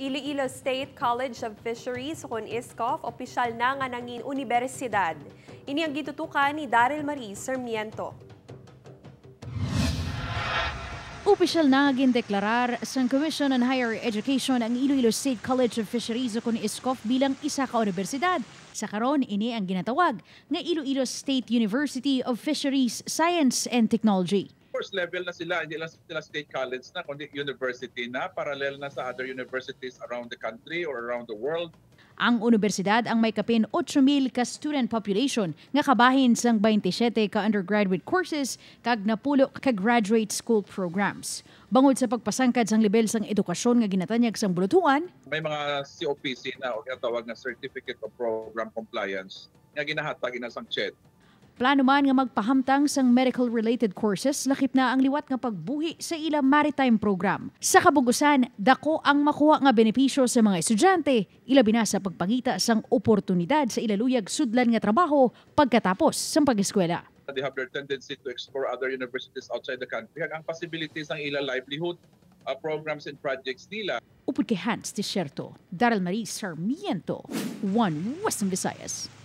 Iloilo State College of Fisheries kung ISCOF, opisyal na nga nangin universidad. Ini ang gitutukan ni Daryl Marie Sarmiento. Opisyal na gindeklarar sa Commission on Higher Education ang Iloilo State College of Fisheries o ISCOF bilang isa ka universidad. Sa karon ini ang ginatawag nga Iloilo State University of Fisheries, Science and Technology. First level na sila, hindi lang sila state college na, kundi university na, parallel na sa other universities around the country or around the world. Ang universidad ang may kapin 8,000 ka student population nga kabahin sang 27 ka undergraduate courses kag napulo ka graduate school programs. Bangod sa pagpasangkad sang level sang edukasyon nga ginatanyag sang bulutuan, May mga COPC na o tawag na Certificate of Program Compliance nga ginahatag inasang CHED. Plano man nga magpahamtang sang medical-related courses lakip na ang liwat nga pagbuhi sa ilang maritime program. Sa kabugusan, dako ang makuha nga benepisyo sa mga estudyante, ilabi na sa pagpangita sang oportunidad sa ilaluyag sudlan nga trabaho pagkatapos sang pag-eskwela. They have their tendency to explore other universities outside the country. Ang possibilities ng ilang livelihood uh, programs and projects nila Upod kay Hans Desierto, Daryl Marie Sarmiento, One Western Visayas.